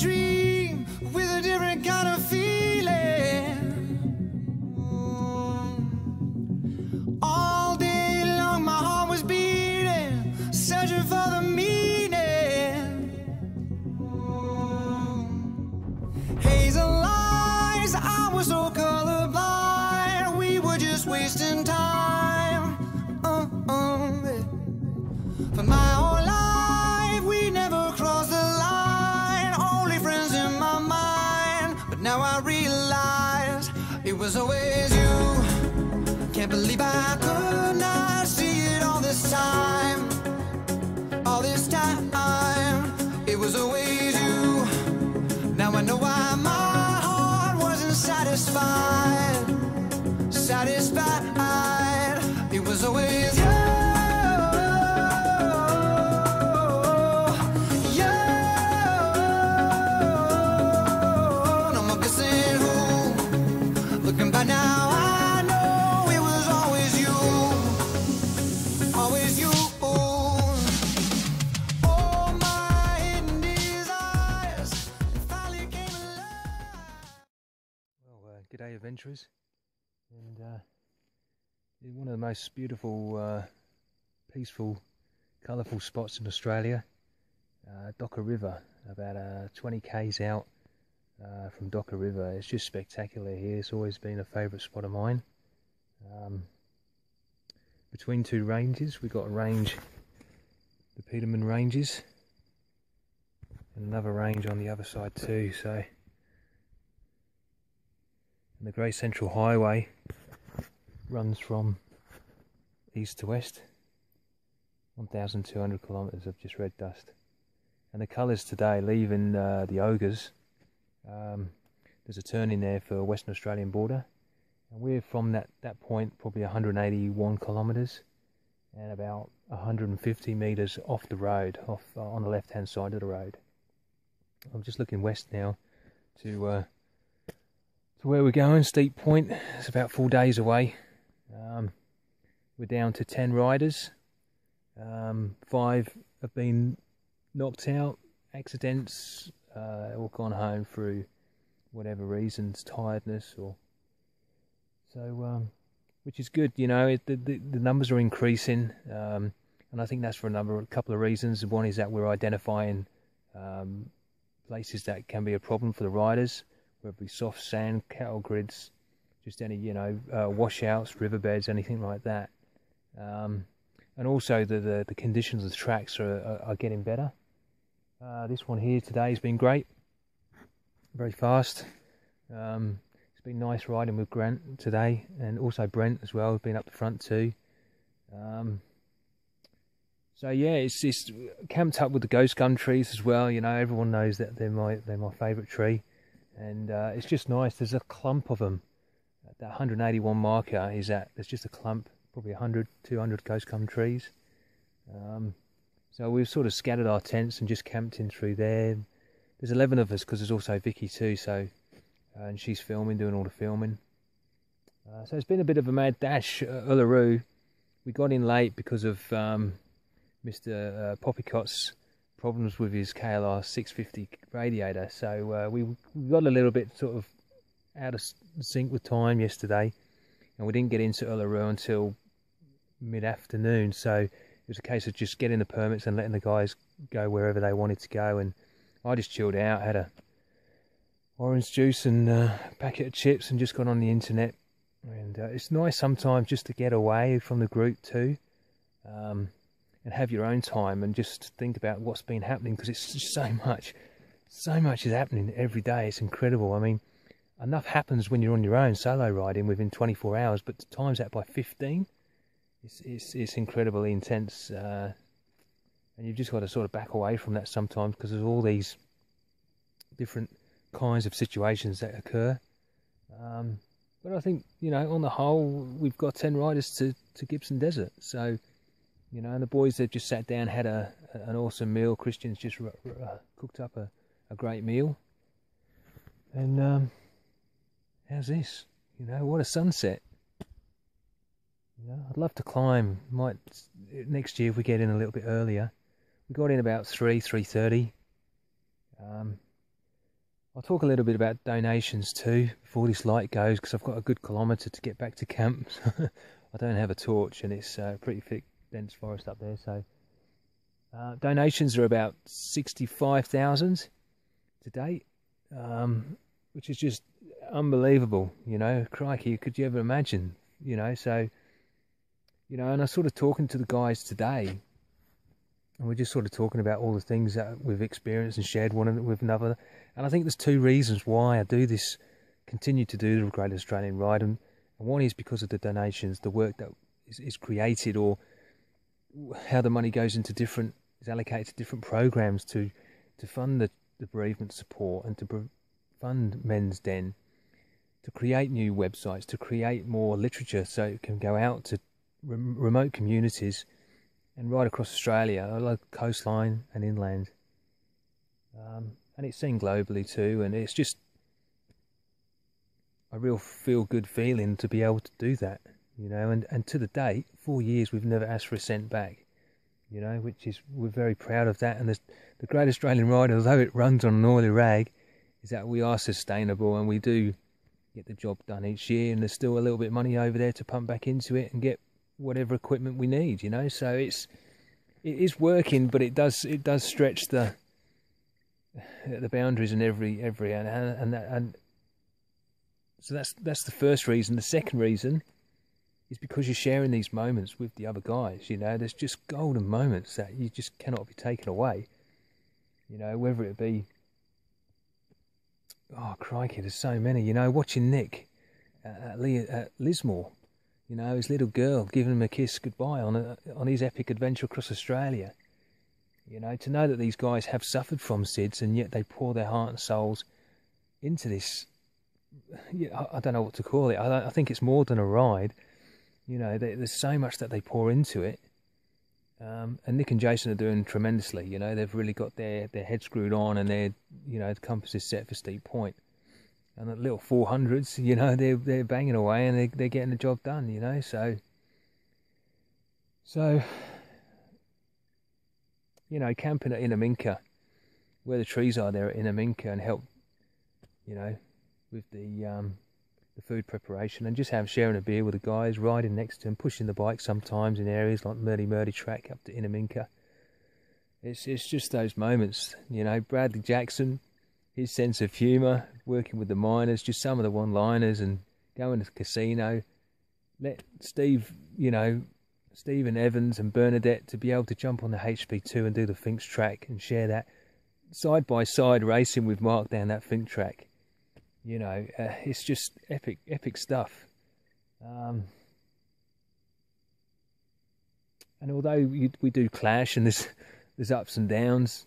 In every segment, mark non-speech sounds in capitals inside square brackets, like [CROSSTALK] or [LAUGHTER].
dream was always you. Can't believe I could not see it all this time. All this time. It was always you. Now I know why my heart wasn't satisfied. Satisfied. And uh, one of the most beautiful, uh, peaceful, colourful spots in Australia, uh, Docker River, about uh, 20 k's out uh, from Docker River. It's just spectacular here. It's always been a favourite spot of mine. Um, between two ranges, we've got a range, the Petermann Ranges, and another range on the other side too. So and the Great Central Highway runs from east to west, 1,200 kilometres of just red dust. And the colours today, leaving uh, the Olgas, um, there's a turn in there for Western Australian border, and we're from that, that point probably 181 kilometres and about 150 metres off the road, off uh, on the left hand side of the road. I'm just looking west now to uh, to where we're going, Steep Point. It's about four days away. Um, we're down to 10 riders. Um, five have been knocked out, accidents, uh, all gone home through whatever reasons, tiredness or so. Um, which is good, you know. It, the, the the numbers are increasing, um, and I think that's for a number, a couple of reasons. One is that we're identifying um, places that can be a problem for the riders whether it be soft sand, cattle grids, just any you know uh, washouts, riverbeds, anything like that. Um, and also the, the, the conditions of the tracks are are, are getting better. Uh, this one here today has been great, very fast. Um, it's been nice riding with Grant today, and also Brent as well. Been up the front too. Um, so yeah, it's just camped up with the ghost gum trees as well. You know, everyone knows that they're my they're my favourite tree and uh, it's just nice. There's a clump of them. That 181 marker is at. There's just a clump, probably 100, 200 ghost gum trees. Um, so we've sort of scattered our tents and just camped in through there. There's 11 of us because there's also Vicky too. So uh, and she's filming, doing all the filming. Uh, so it's been a bit of a mad dash. Uh, Uluru, we got in late because of um, Mr. Uh, Poppycott's problems with his KLR 650 radiator. So uh, we, we got a little bit sort of out of sync with time yesterday, and we didn't get into Uluru until mid afternoon. So it was a case of just getting the permits and letting the guys go wherever they wanted to go. And I just chilled out, had a orange juice and a packet of chips, and just got on the internet. And uh, it's nice sometimes just to get away from the group too. Um, and have your own time and just think about what's been happening because it's just so much, so much is happening every day. It's incredible. I mean, enough happens when you're on your own solo riding within 24 hours, but times that by 15, it's it's, it's incredibly intense. Uh, and you've just got to sort of back away from that sometimes because there's all these different kinds of situations that occur. Um, but I think you know, on the whole, we've got 10 riders to to Gibson Desert, so you know, and the boys have just sat down, had a an awesome meal. Christian's just uh, cooked up a, a great meal, and um, how's this? You know, what a sunset. You know, I'd love to climb. Might next year if we get in a little bit earlier. We got in about three, three thirty. Um, I'll talk a little bit about donations too before this light goes because I've got a good kilometre to get back to camp. [LAUGHS] I don't have a torch and it's uh, pretty thick, dense forest up there. So uh, donations are about sixty-five thousand to date, um, which is just unbelievable. You know, crikey, could you ever imagine? You know, so you know, and I was sort of talking to the guys today, and we're just sort of talking about all the things that we've experienced and shared one with another. And I think there's two reasons why I do this, continue to do the Great Australian Ride, and, and one is because of the donations, the work that is, is created, or how the money goes into different is allocated to different programs to to fund the, the bereavement support and to fund Men's Den, to create new websites, to create more literature so it can go out to rem- remote communities and right across Australia, along the coastline and inland. Um, and it's seen globally too, and it's just a real feel good feeling to be able to do that, you know. And, and to the date, four years, we've never asked for a cent back, you know, which is we're very proud of that. And the, the Great Australian Ride, although it runs on an oily rag, is that we are sustainable and we do get the job done each year, and there's still a little bit of money over there to pump back into it and get whatever equipment we need, you know. So it's it is working, but it does it does stretch the the boundaries in every every and and and, and so that's that's the first reason. The second reason is because you're sharing these moments with the other guys. You know, there's just golden moments that you just cannot be taken away. You know, whether it be oh crikey, there's so many. You know, watching Nick at, at Lismore you know, his little girl giving him a kiss goodbye on a, on his epic adventure across Australia. You know, to know that these guys have suffered from SIDS and yet they pour their heart and souls into this. Yeah, I don't know what to call it. I, I think it's more than a ride. You know, they, there's so much that they pour into it. Um, and Nick and Jason are doing tremendously. You know, they've really got their, their head screwed on and their, you know, the compass is set for steep point and the little 400s, you know, they're they're banging away and they they're getting the job done, you know. So, so, you know, camping at Innamincka, where the trees are there at Innamincka, and help, you know, with the um, the food preparation and just have sharing a beer with the guys, riding next to them, pushing the bike sometimes in areas like Merty Merty Track up to Innamincka. It's it's just those moments, you know. Bradley Jackson his sense of humour, working with the miners, just some of the one-liners, and going to the casino. Let Steve, you know, Stephen Evans and Bernadette to be able to jump on the HP2 and do the Finke's track and share that side by side racing with Mark down that Finke track. You know, uh, it's just epic, epic stuff. Um, and although we, we do clash and there's there's ups and downs,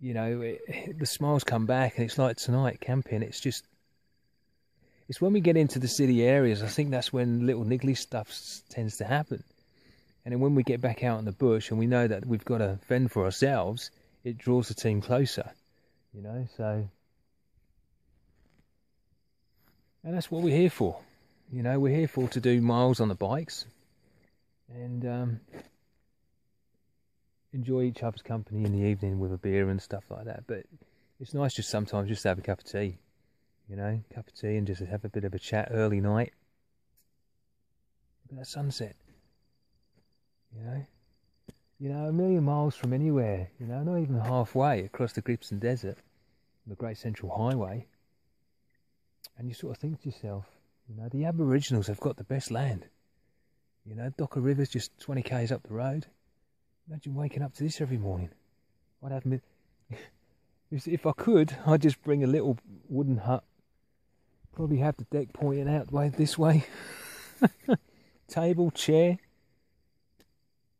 you know, it, the smiles come back, and it's like tonight camping. It's just, it's when we get into the city areas, I think that's when little niggly stuff tends to happen. And then when we get back out in the bush and we know that we've got to fend for ourselves, it draws the team closer, you know. So, and that's what we're here for. You know, we're here for to do miles on the bikes, and um, enjoy each other's company in the evening with a beer and stuff like that. But it's nice just sometimes just to have a cup of tea, you know, cup of tea and just have a bit of a chat early night. Look at that sunset, you know. You know, a million miles from anywhere, you know, not even halfway across the Gibson Desert, the Great Central Highway. And you sort of think to yourself, you know, the Aboriginals have got the best land. You know, Docker River's just 20 k's up the road. Imagine waking up to this every morning. I'd have [LAUGHS] if I could, I'd just bring a little wooden hut. Probably have the deck pointing out way this way. [LAUGHS] Table, chair.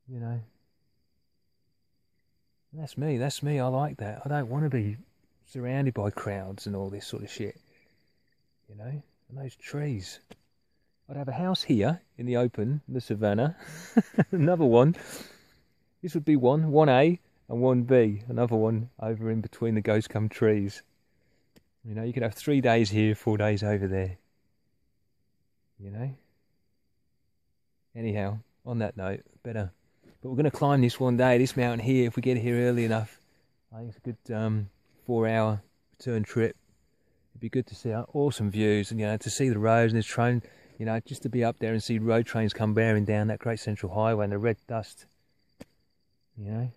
You know. That's me. That's me. I like that. I don't want to be surrounded by crowds and all this sort of shit. You know, and those trees. I'd have a house here in the open, in the savannah. [LAUGHS] Another one this would be one, one A and one B. Another one over in between the ghost gum trees. You know, you could have three days here, four days over there. You know? Anyhow, on that note, better. But we're going to climb this one day, this mountain here, if we get here early enough. I think it's a good um, four hour return trip. It'd be good to see uh, awesome views and you know to see the roads and this train you know just to be up there and see road trains come bearing down that great central highway and the red dust you know.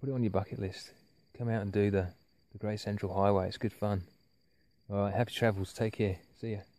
Put it on your bucket list. Come out and do the the great central highway. It's good fun. All right happy travels. Take care. See ya